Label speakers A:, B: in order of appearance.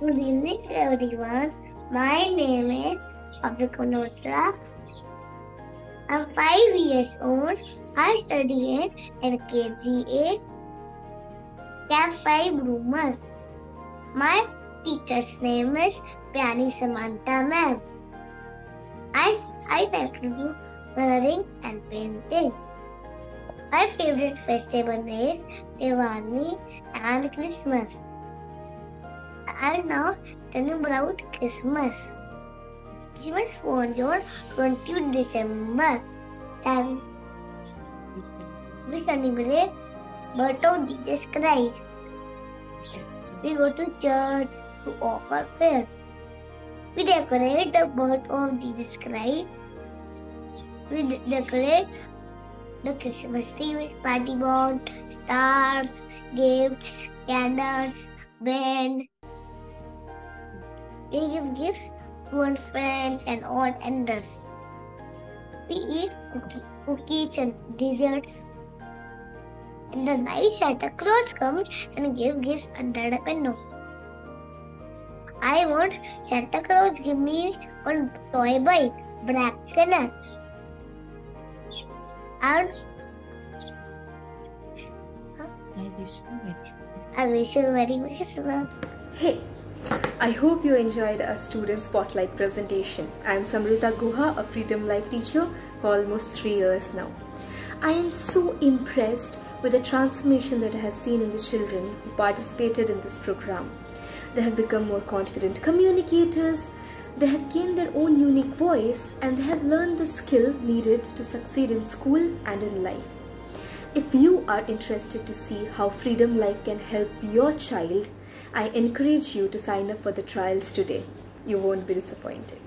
A: Good evening, everyone. My name is Avyukt Malhotra. I'm five years old. I study in LKGA Camp 5 Rumors. My teacher's name is Piani Samantha ma'am. I, I like to do and painting. My favorite festival is Diwali and Christmas. And now telling about Christmas. Christmas falls on 20 December. Sam- we celebrate birth of Jesus Christ. We go to church to offer prayer. We decorate the birth of Jesus Christ. We decorate the Christmas tree with party bomb, stars, gifts, candles, band. We give gifts to our friends and all elders. We eat cookie, cookies and desserts. In the night, Santa Claus comes and gives gifts under the window. I want Santa Claus give me one toy bike, black color. And
B: I wish you Merry Christmas.
A: I wish you Merry Christmas.
C: I hope you enjoyed our student spotlight presentation. I am Samrita Guha, a Freadom Live teacher for almost three years now. I am so impressed with the transformation that I have seen in the children who participated in this program. They have become more confident communicators, they have gained their own unique voice, and they have learned the skill needed to succeed in school and in life. If you are interested to see how Freadom Live can help your child, I encourage you to sign up for the trials today. You won't be disappointed.